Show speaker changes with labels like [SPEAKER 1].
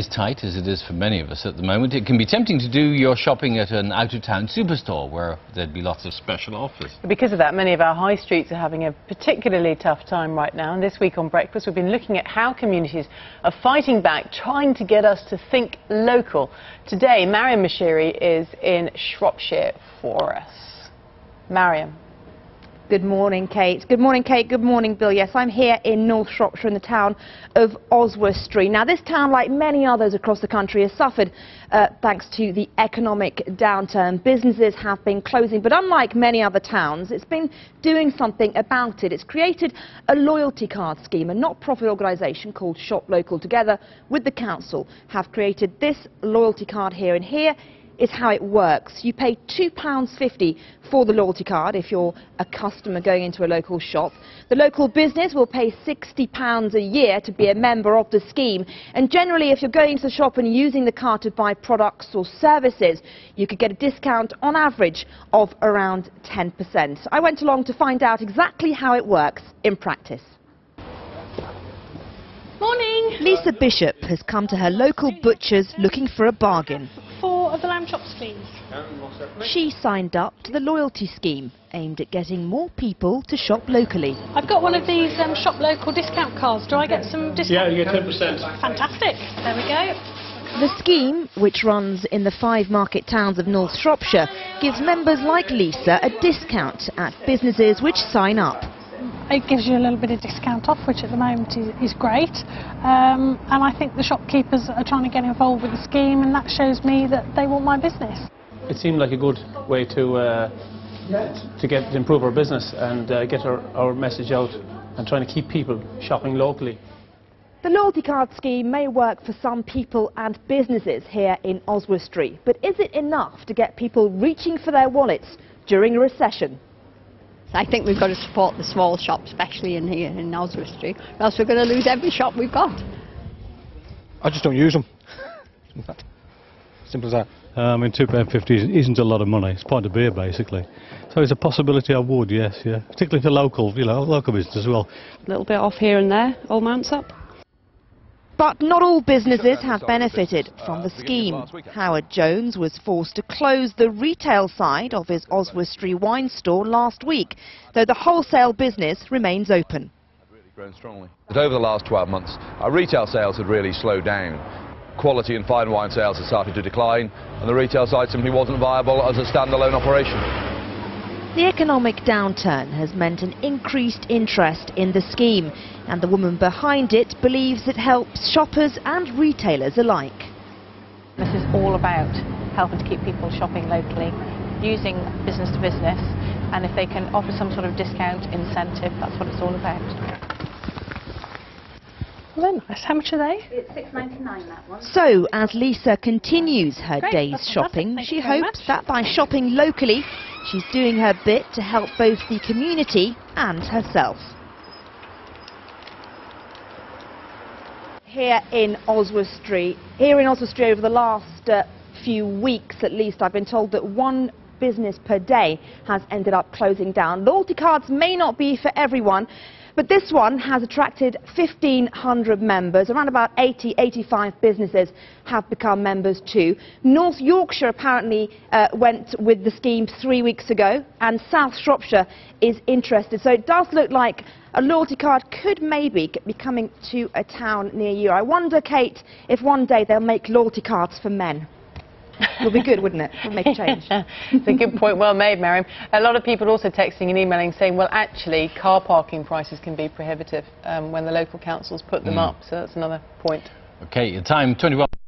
[SPEAKER 1] is tight as it is for many of us at the moment, it can be tempting to do your shopping at an out-of-town superstore where there'd be lots of special offers.
[SPEAKER 2] Because of that, many of our high streets are having a particularly tough time right now. And this week on Breakfast, we've been looking at how communities are fighting back, trying to get us to think local. Today, Mariam Moshiri is in Shropshire for us. Mariam.
[SPEAKER 3] Good morning, Kate. Good morning, Kate. Good morning, Bill. Yes, I'm here in North Shropshire in the town of Oswestry. Now, this town, like many others across the country, has suffered uh, thanks to the economic downturn. Businesses have been closing, but unlike many other towns, it's been doing something about it. It's created a loyalty card scheme. A not-profit organisation called Shop Local, together with the council, have created this loyalty card here. And here is how it works. You pay £2.50 for the loyalty card if you're a customer going into a local shop. The local business will pay £60 a year to be a member of the scheme. And generally, if you're going to the shop and using the card to buy products or services, you could get a discount on average of around 10%. I went along to find out exactly how it works in practice.
[SPEAKER 4] Morning.
[SPEAKER 3] Lisa Bishop has come to her local butcher's looking for a bargain
[SPEAKER 4] the lamb chops, please.
[SPEAKER 3] She signed up to the loyalty scheme aimed at getting more people to shop locally.
[SPEAKER 4] I've got one of these um, shop local discount cards. Do I get some discount?
[SPEAKER 5] Yeah, you get 10%.
[SPEAKER 4] Fantastic. There we go.
[SPEAKER 3] The scheme, which runs in the five market towns of North Shropshire, gives members like Lisa a discount at businesses which sign up.
[SPEAKER 4] It gives you a little bit of discount off, which at the moment is, is great. Um, and I think the shopkeepers are trying to get involved with the scheme, and that shows me that they want my business.
[SPEAKER 5] It seemed like a good way to uh, to get to improve our business and uh, get our, our message out and trying to keep people shopping locally.
[SPEAKER 3] The loyalty card scheme may work for some people and businesses here in Oswestry, but is it enough to get people reaching for their wallets during a recession?
[SPEAKER 6] I think we've got to support the small shops, especially in here in Oswestry, or else we're going to lose every shop we've got.
[SPEAKER 7] I just don't use them. Simple as that.
[SPEAKER 8] Uh, I mean, £2.50 isn't a lot of money. It's a pint of beer, basically. So it's a possibility I would, yes, yeah. Particularly for local, you know, local business as well.
[SPEAKER 9] A little bit off here and there, all mounts up.
[SPEAKER 3] But not all businesses have benefited uh, from the scheme. Howard Jones was forced to close the retail side of his Oswestry wine store last week, though the wholesale business remains open.
[SPEAKER 10] But over the last 12 months, our retail sales had really slowed down. Quality and fine wine sales had started to decline, and the retail side simply wasn't viable as a standalone operation.
[SPEAKER 3] The economic downturn has meant an increased interest in the scheme, and the woman behind it believes it helps shoppers and retailers alike.
[SPEAKER 2] This is all about helping to keep people shopping locally, using business to business, and if they can offer some sort of discount incentive, that's what it's all about.
[SPEAKER 4] Well, nice. How much are they?
[SPEAKER 3] It's six ninety nine. that one. So, as Lisa continues her
[SPEAKER 4] Great,
[SPEAKER 3] day's shopping, she hopes
[SPEAKER 4] much.
[SPEAKER 3] that by shopping locally, She's doing her bit to help both the community and herself. Here in Oswestry, here in Oswestry over the last uh, few weeks at least, I've been told that one business per day has ended up closing down. Loyalty cards may not be for everyone, but this one has attracted 1,500 members. Around about 80, 85 businesses have become members too. North Yorkshire apparently uh, went with the scheme three weeks ago, and South Shropshire is interested. So it does look like a loyalty card could maybe be coming to a town near you. I wonder, Kate, if one day they'll make loyalty cards for men. It would be good, wouldn't it? Make a change.
[SPEAKER 2] it's a good point. Well made, Mariam. A lot of people also texting and emailing saying, well, actually, car parking prices can be prohibitive um, when the local councils put them mm. up. So that's another point.
[SPEAKER 1] OK, time 21.